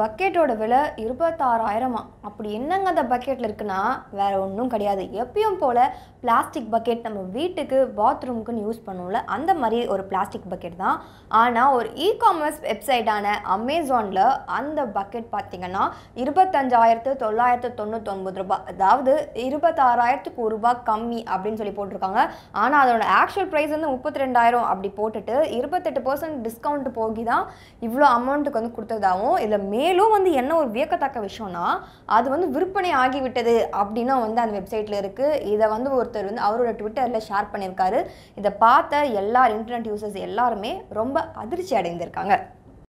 பக்கெட்டோட விலை இருபத்தாறாயிரமா? அப்படி என்னங்க அந்த பக்கெட்டில் இருக்குன்னா வேற ஒன்றும் கிடையாது. எப்பயும் போல் பிளாஸ்டிக் பக்கெட் நம்ம வீட்டுக்கு பாத்ரூமுக்குன்னு யூஸ் பண்ணுவோம்ல அந்த மாதிரி ஒரு பிளாஸ்டிக் பக்கெட் தான். ஆனால் ஒரு இ காமர்ஸ் வெப்சைட்டான அமேசானில் அந்த பக்கெட் பார்த்திங்கன்னா இருபத்தஞ்சாயிரத்து தொள்ளாயிரத்து தொண்ணூத்தொன்பது ரூபாய் அதாவது இருபத்தாறாயிரத்துக்கு ஒரு ரூபாய் கம்மி அப்படின்னு சொல்லி போட்டிருக்காங்க. ஆனால் அதோட ஆக்சுவல் ப்ரைஸ் வந்து முப்பத்தி ரெண்டாயிரம் அப்படி போட்டுட்டு இருபத்தெட்டு பர்சன்ட் டிஸ்கவுண்ட் போகி தான் இவ்வளோ அமௌண்ட்டுக்கு வந்து கொடுத்ததாகவும் இதில் மேலும் வந்து என்ன ஒரு வியக்கத்தக்க விஷயம்னா அது வந்து விற்பனை ஆகிவிட்டது அப்படின்னா வந்து அந்த வெப்சைட்டில் இருக்குது இதை வந்து ஒருத்தர் வந்து அவரோட ட்விட்டரில் ஷேர் பண்ணியிருக்காரு. இதை பார்த்த எல்லா இன்டர்நெட் யூசர்ஸ் எல்லாருமே ரொம்ப அதிர்ச்சி அடைந்திருக்காங்க.